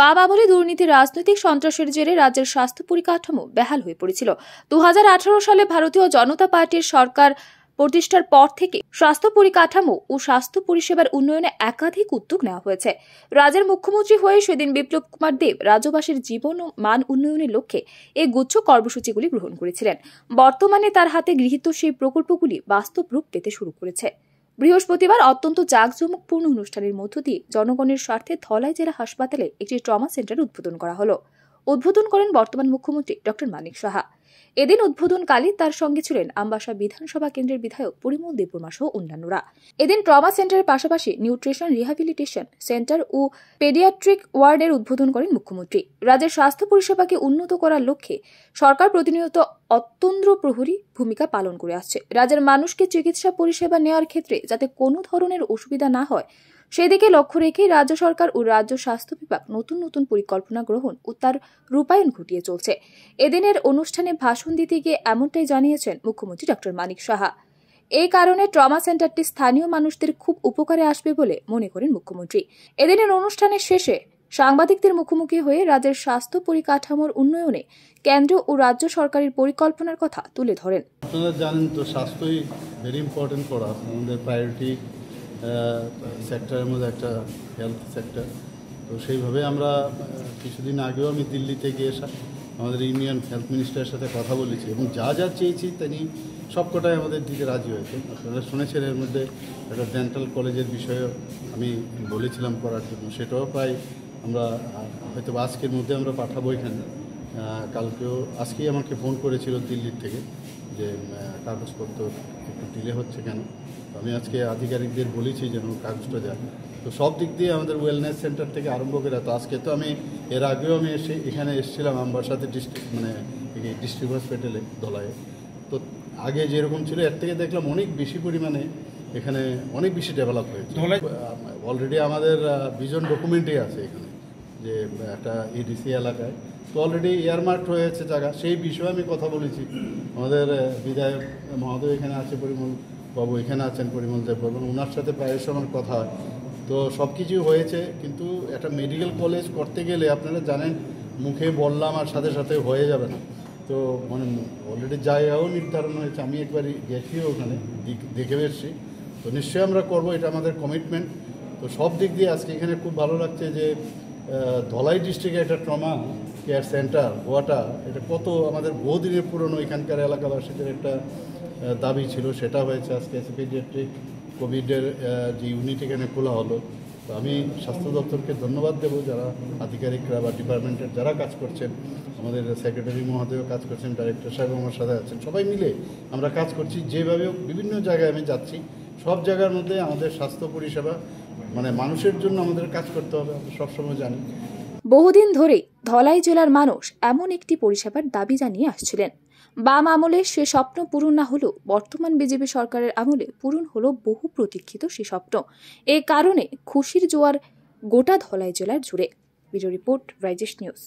বাম আমলে দুর্নীতি, রাজনৈতিক সন্ত্রাসের জেরে রাজ্যের স্বাস্থ্য পরিকাঠামো বেহাল হয়ে পড়েছিল। দু হাজার আঠারো সালে ভারতীয় জনতা পার্টির সরকার প্রতিষ্ঠার পর থেকে স্বাস্থ্য পরিকাঠামো ও স্বাস্থ্য পরিষেবার উন্নয়নে একাধিক উদ্যোগ নেওয়া হয়েছে। রাজ্যের মুখ্যমন্ত্রী হয়ে সেদিন বিপ্লব কুমার দেব রাজ্যবাসীর জীবন ও মান উন্নয়নের লক্ষ্যে এই গুচ্ছ কর্মসূচিগুলি গ্রহণ করেছিলেন। বর্তমানে তার হাতে গৃহীত সেই প্রকল্পগুলি বাস্তব রূপ পেতে শুরু করেছে। বৃহস্পতিবার অত্যন্ত জাঁকজমকপূর্ণ অনুষ্ঠানের মধ্য দিয়ে জনগণের স্বার্থে ধলাই জেলা হাসপাতালে একটি ট্রমা সেন্টার উদ্বোধন করা হলো। উদ্বোধন করেন বর্তমান মুখ্যমন্ত্রী ডক্টর মানিক সাহা। এদিন উদ্বোধনকালে তার সঙ্গে ছিলেন আমবাসা বিধানসভা কেন্দ্রের বিধায়ক পরিমল দেববর্মা সহ অন্যান্যরা। এদিন ট্রমা সেন্টারের পাশাপাশি নিউট্রিশন রিহ্যাবিলিটেশন সেন্টার ও পেডিয়াট্রিক ওয়ার্ডের উদ্বোধন করেন মুখ্যমন্ত্রী। রাজ্যের স্বাস্থ্য পরিষেবাকে উন্নত করার লক্ষ্যে সরকার প্রতিনিয়ত অত্যন্ত্র প্রহরী ভূমিকা পালন করে আসছে। রাজ্যের মানুষকে চিকিৎসা পরিষেবা নেওয়ার ক্ষেত্রে যাতে কোনো ধরনের অসুবিধা না হয় সেদিকে লক্ষ্য রেখে রাজ্য সরকার ও রাজ্য স্বাস্থ্য বিভাগ নতুন নতুন পরিকল্পনা গ্রহণ ও তার রূপায়ণ ঘটিয়ে চলছে। এদিনের অনুষ্ঠানে ভাষণ দিতে গিয়ে এমনটাই জানিয়েছেন মুখ্যমন্ত্রী ডক্টর মানিক সাহা। এই কারণে ট্রমা সেন্টারটি স্থানীয় মানুষদের খুব উপকারে আসবে বলে মনে করেন মুখ্যমন্ত্রী। এদিনের অনুষ্ঠানের শেষে সাংবাদিকদের মুখোমুখি হয়ে রাজ্যের স্বাস্থ্য পরিকাঠামোর উন্নয়নে কেন্দ্র ও রাজ্য সরকারের পরিকল্পনার কথা তুলে ধরেন। আপনারা জানেন তো, স্বাস্থ্যই ভেরি ইম্পর্টেন্ট ফর আস আমাদের প্রায়োরিটি সেক্টরের মধ্যে একটা হেলথ সেক্টর তো সেইভাবে আমরা কিছুদিন আগেও আমি দিল্লিতে গিয়ে আমাদের ইউনিয়ন হেলথ মিনিস্টারের সাথে কথা বলেছি এবং যা যা চেয়েছি তিনি সবকটাই আমাদের দিতে রাজি হয়েছে আপনারা শুনেছেন এর মধ্যে একটা ডেন্টাল কলেজের বিষয়েও আমি বলেছিলাম করার জন্য। সেটাও প্রায় আমরা হয়তো আজকের মধ্যে আমরা পাঠাবো এখানে। কালকেও আজকেই আমাকে ফোন করেছিল দিল্লির থেকে যে কাগজপত্র একটু ডিলে হচ্ছে কেন? আমি আজকে আধিকারিকদের বলেছি যেন কাগজটা যায় তো সব দিক দিয়ে আমাদের ওয়েলনেস সেন্টার থেকে আরম্ভ করে তো আজকে তো আমি এর আগেও আমি এসে এখানে এসেছিলাম আমার সাথে ডিস্ট্রিক্ট মানে ডিস্ট্রিক্ট হসপিটালে দলায় তো আগে যেরকম ছিল এর থেকে দেখলাম অনেক বেশি পরিমাণে এখানে অনেক বেশি ডেভেলপ হয়েছে। অলরেডি আমাদের ভিজন ডকুমেন্টই আছে এখানে। যে, একটা ইডিসি এলাকায়। তো অলরেডি এয়ারমার্ক হয়েছে জায়গা। সেই বিষয়ে আমি কথা বলেছি। আমাদের বিধায়ক মহোদয় এখানে আছে পরিমল বাবু, এখানে আছেন পরিমল দেব এবং ওনার সাথে প্রায়শ আমার কথা হয়। তো সব কিছুই হয়েছে, কিন্তু একটা মেডিকেল কলেজ করতে গেলে আপনারা জানেন, মুখে বললাম আর সাথে সাথে হয়ে যাবে না। তো মানে অলরেডি জায়গাও নির্ধারণ হয়েছে। আমি একবার গেছিও ওখানে, দেখে এসেছি। তো নিশ্চয়ই আমরা করব, এটা আমাদের কমিটমেন্ট তো সব দিক দিয়ে আজকে এখানে খুব ভালো লাগছে যে ধলাই ডিস্ট্রিক্টে একটা ট্রমা, কেয়ার সেন্টার হওয়াটা এটা কত আমাদের বহুদিনের পুরনো এখানকার এলাকাবাসীদের একটা দাবি ছিল, সেটা হয়েছে আজকে পেডিয়াট্রিক কোভিডের যে ইউনিট এখানে খোলা হলো। তো আমি স্বাস্থ্য দপ্তরকে ধন্যবাদ দেবো, যারা আধিকারিকরা বা ডিপার্টমেন্টের যারা কাজ করছেন, আমাদের সেক্রেটারি মহোদয়ও কাজ করছেন, ডাইরেক্টর সাহেব আমার সাথে আছেন, সবাই মিলে আমরা কাজ করছি। যেভাবে বিভিন্ন জায়গায় আমি যাচ্ছি, সব জায়গার মধ্যে আমাদের স্বাস্থ্য পরিষেবা মানে মানুষের জন্য আমাদের কাজ করতে হবে সবসময় জানি। বহুদিন ধরে ধলাই জেলার মানুষ এমন একটি পরিষেবার দাবি জানিয়ে আসছিলেন। বাম আমলে সে স্বপ্ন পূরণ না হলেও বর্তমান বিজেপি সরকারের আমলে পূরণ হলো বহু প্রতীক্ষিত সে স্বপ্ন। এ কারণে খুশির জোয়ার গোটা ধলাই জেলার জুড়ে। ভিডিও রিপোর্ট রাইজেশ নিউজ।